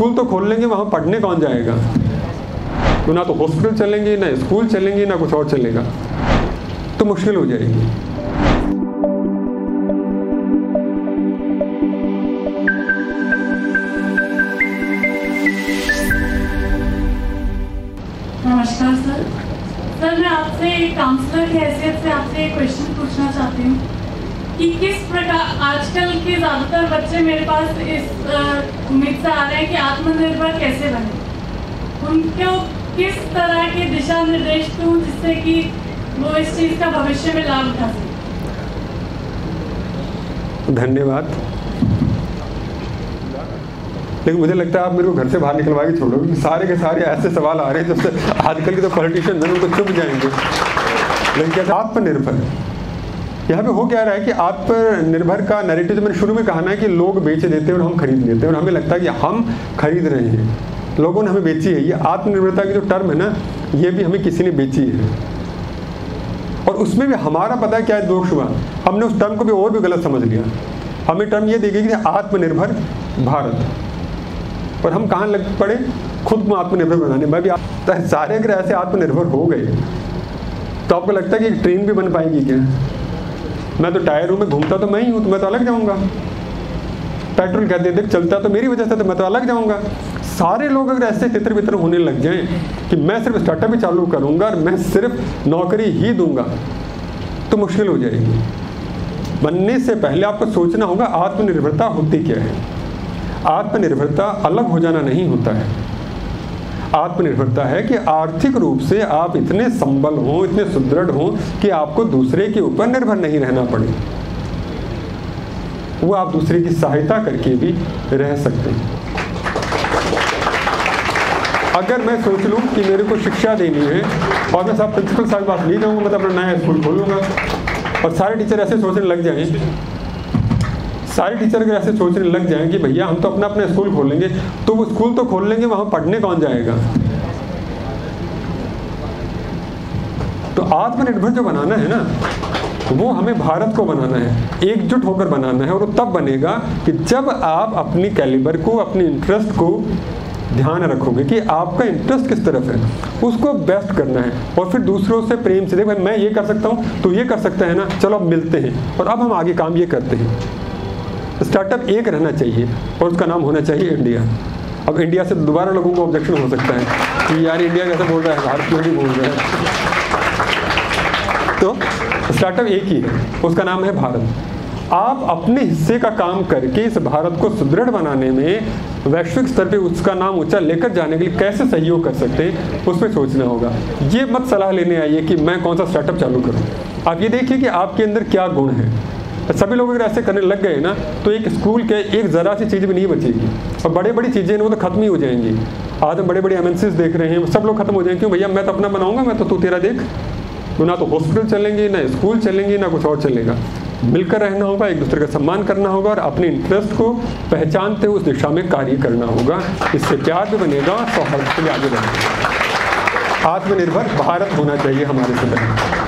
School तो खोल लेंगे, वहाँ पढ़ने कौन जाएगा? तो ना तो हॉस्पिटल चलेंगे, ना स्कूल चलेंगे, ना कुछ और चलेगा। तो मुश्किल हो जाएगी। नमस्कार, सर। सर, मैं आपसे काउंसलर की हैसियत से आपसे एक क्वेश्चन पूछना चाहती हूँ। कि किस प्रकार आजकल के ज़्यादातर बच्चे मेरे पास इस उम्मीद से आ रहे हैं कि आत्मनिर्भर कैसे बने? उनको किस तरह के दिशा निर्देश दूँ जिससे कि वो इस चीज़ का भविष्य में लाभ उठा सके? धन्यवाद। लेकिन मुझे लगता है आप मेरे को घर से बाहर निकलवा के छोड़ोगे क्योंकि सारे के सारे ऐसे सवाल आ रहे हैं जब आजकल के तो पॉलिटिशियन हैं, उनको चुप जाएँगे। लेकिन क्या आत्मनिर्भर? यहाँ पे हो क्या रहा है कि आत्मनिर्भर का नैरेटिव जो मैंने शुरू में कहा ना कि लोग बेच देते हैं और हम खरीद लेते हैं और हमें लगता है कि हम खरीद रहे हैं। लोगों ने हमें बेची है। ये आत्मनिर्भरता की जो टर्म है ना, ये भी हमें किसी ने बेची है। और उसमें भी हमारा पता है क्या दोष हुआ। हमने उस टर्म को भी और भी गलत समझ लिया। हमें टर्म ये दी गई कि आत्मनिर्भर भारत। और हम कहाँ लग पड़े? खुद को आत्मनिर्भर बनाने। मैं भी तो सारे अगर ऐसे आत्मनिर्भर हो गए तो आपको लगता है कि एक ट्रेन भी बन पाएगी क्या? मैं तो टायरों में घूमता तो मैं ही हूँ तो मैं तो अलग जाऊँगा। पेट्रोल कहते देख चलता तो मेरी वजह से तो मैं तो अलग जाऊँगा। सारे लोग अगर ऐसे तितर बितर होने लग जाएँ कि मैं सिर्फ़ स्टार्टअप ही चालू करूँगा और मैं सिर्फ़ नौकरी ही दूँगा तो मुश्किल हो जाएगी। बनने से पहले आपको सोचना होगा, आत्मनिर्भरता होती क्या है? आत्मनिर्भरता अलग हो जाना नहीं होता है। आत्मनिर्भरता है कि आर्थिक रूप से आप इतने संबल हो, इतने सुदृढ़ हो कि आपको दूसरे के ऊपर निर्भर नहीं रहना पड़े। वो आप दूसरे की सहायता करके भी रह सकते हैं। अगर मैं सोच लूँ कि मेरे को शिक्षा देनी है और मैं साहब प्रिंसिपल साहब पास नहीं जाऊँगा, मैं अपना नया स्कूल खोलूँगा, और सारे टीचर ऐसे सोचने लग जाएँ सारे टीचर अगर ऐसे सोचने लग जाएँ कि भैया, हम तो अपना अपना स्कूल खोलेंगे तो वो स्कूल तो खोल लेंगे वहाँ पढ़ने कौन जाएगा? तो आत्मनिर्भर जो बनाना है ना, वो हमें भारत को बनाना है, एकजुट होकर बनाना है, और वो तब बनेगा कि जब आप अपनी कैलिबर को, अपनी इंटरेस्ट को ध्यान रखोगे कि आपका इंटरेस्ट किस तरफ़ है, उसको बेस्ट करना है, और फिर दूसरों से प्रेम से, देख भाई मैं ये कर सकता हूँ तो ये कर सकता है ना, चलो अब मिलते हैं, और अब हम आगे काम ये करते हैं। स्टार्टअप एक रहना चाहिए और उसका नाम होना चाहिए इंडिया अब इंडिया से दोबारा लोगों को ऑब्जेक्शन हो सकता है कि यार इंडिया कैसे बोल रहा है? भारत क्यों नहीं बोल रहा है? तो स्टार्टअप एक ही है, उसका नाम है भारत। आप अपने हिस्से का काम करके इस भारत को सुदृढ़ बनाने में वैश्विक स्तर पे उसका नाम ऊँचा लेकर जाने के लिए कैसे सहयोग कर सकते हैं, उस पर सोचना होगा। ये मत सलाह लेने आइए कि मैं कौन सा स्टार्टअप चालू करूँ। आप ये देखिए कि आपके अंदर क्या गुण है। सभी लोग अगर ऐसे करने लग गए ना तो एक स्कूल के एक ज़रा सी चीज़ भी नहीं बचेगी। और बड़ी बड़ी चीज़ें वो तो खत्म ही हो जाएँगी। आज हम बड़े बड़े एम देख रहे हैं सब लोग खत्म हो जाएँगे। क्यों भैया, मैं तो अपना बनाऊँगा, मैं तो तू तेरा देख। तो ना तो हॉस्पिटल चलेंगे, ना स्कूल चलेंगे, ना कुछ और चलेगा। मिलकर रहना होगा, एक दूसरे का सम्मान करना होगा, और अपने इंटरेस्ट को पहचानते हुए उस दिशा में कार्य करना होगा। इससे प्यार भी बनेगा, सौहार्द भी आगे बढ़ेगा। आत्मनिर्भर भारत होना चाहिए हमारे सदन